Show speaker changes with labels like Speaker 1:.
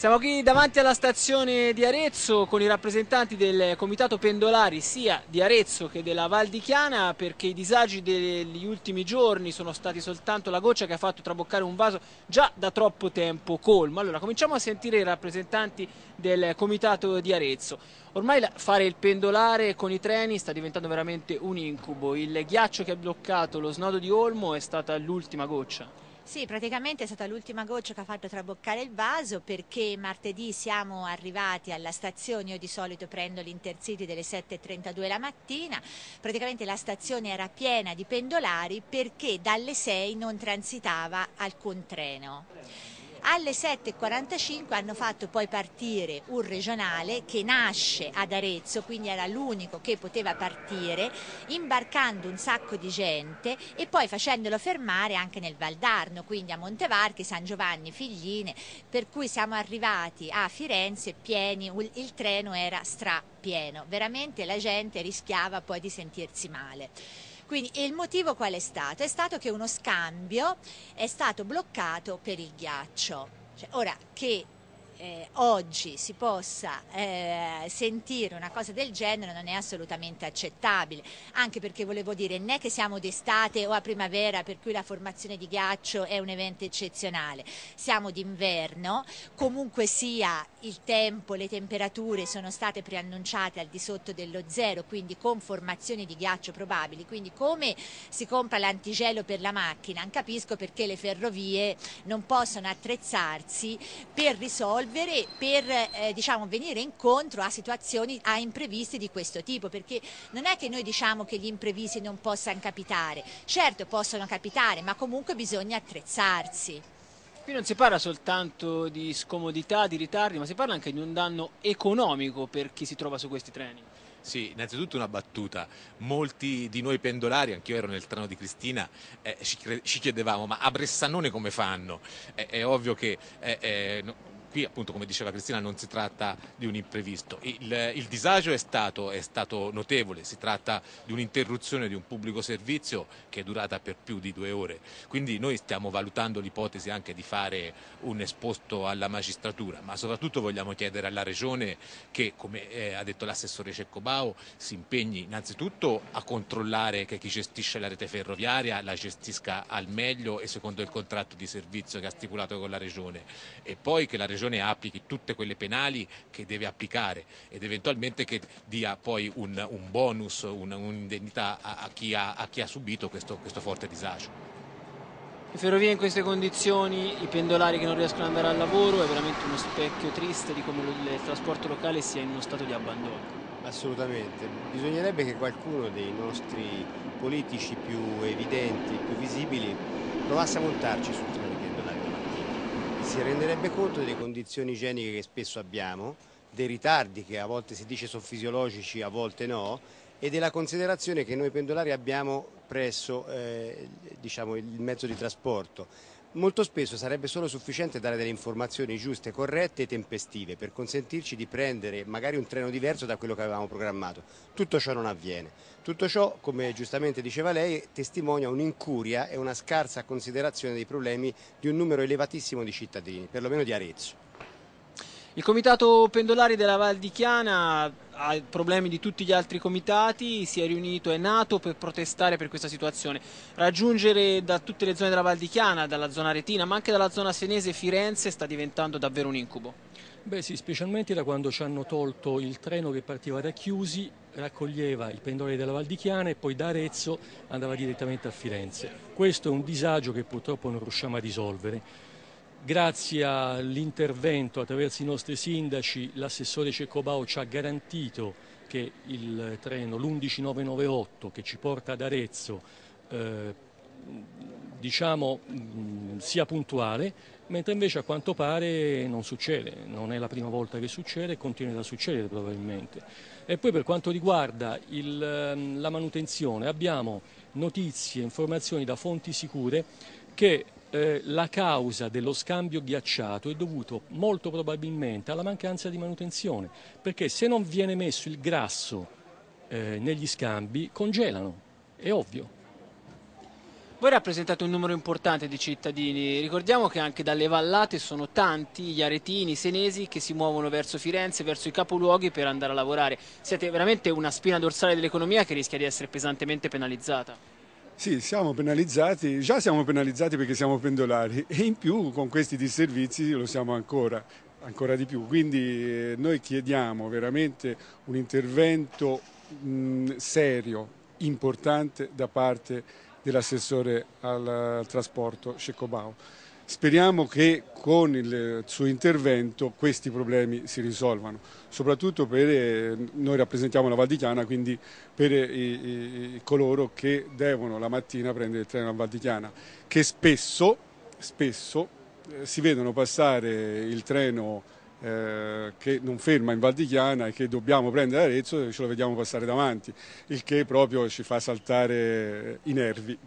Speaker 1: Siamo qui davanti alla stazione di Arezzo con i rappresentanti del comitato pendolari sia di Arezzo che della Val di Chiana perché i disagi degli ultimi giorni sono stati soltanto la goccia che ha fatto traboccare un vaso già da troppo tempo colmo. Allora cominciamo a sentire i rappresentanti del comitato di Arezzo. Ormai fare il pendolare con i treni sta diventando veramente un incubo. Il ghiaccio che ha bloccato lo snodo di Olmo è stata l'ultima goccia.
Speaker 2: Sì, praticamente è stata l'ultima goccia che ha fatto traboccare il vaso perché martedì siamo arrivati alla stazione, io di solito prendo l'Intercity delle 7.32 la mattina, praticamente la stazione era piena di pendolari perché dalle 6 non transitava alcun treno. Alle 7.45 hanno fatto poi partire un regionale che nasce ad Arezzo, quindi era l'unico che poteva partire, imbarcando un sacco di gente e poi facendolo fermare anche nel Valdarno, quindi a Montevarchi, San Giovanni, Figline, per cui siamo arrivati a Firenze pieni, il treno era strapieno, veramente la gente rischiava poi di sentirsi male. Quindi il motivo qual è stato? È stato che uno scambio è stato bloccato per il ghiaccio. Cioè, ora che eh, oggi si possa eh, sentire una cosa del genere non è assolutamente accettabile, anche perché volevo dire è che siamo d'estate o a primavera per cui la formazione di ghiaccio è un evento eccezionale, siamo d'inverno, comunque sia il tempo, le temperature sono state preannunciate al di sotto dello zero, quindi con formazioni di ghiaccio probabili, quindi come si compra l'antigelo per la macchina, capisco perché le ferrovie non possono attrezzarsi per risolvere polvere per eh, diciamo, venire incontro a situazioni, a imprevisti di questo tipo, perché non è che noi diciamo che gli imprevisti non possano capitare, certo possono capitare, ma comunque bisogna attrezzarsi.
Speaker 1: Qui non si parla soltanto di scomodità, di ritardi, ma si parla anche di un danno economico per chi si trova su questi treni.
Speaker 3: Sì, innanzitutto una battuta. Molti di noi pendolari, anch'io ero nel treno di Cristina, eh, ci, ci, chiedevamo ma a Bressanone come fanno? Eh, è ovvio che eh, eh qui appunto come diceva Cristina non si tratta di un imprevisto, il, il disagio è stato, è stato, notevole, si tratta di un'interruzione di un pubblico servizio che è durata per più di due ore, quindi noi stiamo valutando l'ipotesi anche di fare un esposto alla magistratura, ma soprattutto vogliamo chiedere alla Regione che come eh, ha detto l'assessore Ceccobao si impegni innanzitutto a controllare che chi gestisce la rete ferroviaria la gestisca al meglio e secondo il contratto di servizio che ha stipulato con la Regione. E poi che la Regione Regione applichi tutte quelle penali che deve applicare ed eventualmente che dia poi un, un bonus, un'indennità un a, a, chi ha, a, chi ha, subito questo, questo forte disagio.
Speaker 1: Le ferrovie in queste condizioni, i pendolari che non riescono ad andare al lavoro, è veramente uno specchio triste di come il trasporto locale sia in uno stato di abbandono.
Speaker 4: Assolutamente, bisognerebbe che qualcuno dei nostri politici più evidenti, più visibili, provasse a montarci sul treno si renderebbe conto delle condizioni igieniche che spesso abbiamo, dei ritardi che a volte si dice sono fisiologici, a volte no, e della considerazione che noi pendolari abbiamo presso eh, diciamo, il mezzo di trasporto. Molto spesso sarebbe solo sufficiente dare delle informazioni giuste, corrette e tempestive per consentirci di prendere magari un treno diverso da quello che avevamo programmato. Tutto ciò non avviene. Tutto ciò, come giustamente diceva lei, testimonia un'incuria e una scarsa considerazione dei problemi di un numero elevatissimo di cittadini, perlomeno di Arezzo.
Speaker 1: Il comitato pendolari della Val di Chiana ha problemi di tutti gli altri comitati, si è riunito, è nato per protestare per questa situazione. Raggiungere da tutte le zone della Val di Chiana, dalla zona retina, ma anche dalla zona senese Firenze sta diventando davvero un incubo.
Speaker 5: Beh sì, specialmente da quando ci hanno tolto il treno che partiva da Chiusi, raccoglieva i pendolari della Val di Chiana e poi da Arezzo andava direttamente a Firenze. Questo è un disagio che purtroppo non riusciamo a risolvere Grazie all'intervento attraverso i nostri sindaci, l'assessore Cecobao ci ha garantito che il treno, l'11998 che ci porta ad Arezzo, eh, diciamo, mh, sia puntuale, mentre invece a quanto pare non succede, non è la prima volta che succede e continuerà a succedere probabilmente. E poi per quanto riguarda il, ehm, la manutenzione abbiamo notizie, informazioni da fonti sicure che eh, la causa dello scambio ghiacciato è dovuto molto probabilmente alla mancanza di manutenzione, perché se non viene messo il grasso eh, negli scambi congelano, è ovvio.
Speaker 1: Voi rappresentate un numero importante di cittadini, ricordiamo che anche dalle vallate sono tanti gli aretini, i senesi che si muovono verso Firenze, verso i capoluoghi per andare a lavorare. Siete veramente una spina dorsale dell'economia che rischia di essere pesantemente penalizzata.
Speaker 6: Sì, siamo penalizzati, già siamo penalizzati perché siamo pendolari e in più con questi disservizi lo siamo ancora, ancora di più. Quindi eh, noi chiediamo veramente un intervento mh, serio, importante da parte dell'assessore al trasporto Cecobao. Speriamo che con il suo intervento questi problemi si risolvano, soprattutto per eh, noi rappresentiamo la Val di Chiana, quindi per i, i, coloro che devono la mattina prendere il treno a Val di Chiana, che spesso, spesso eh, si vedono passare il treno eh, che non ferma in Val di Chiana e che dobbiamo prendere Arezzo e ce lo vediamo passare davanti, il che proprio ci fa saltare i nervi.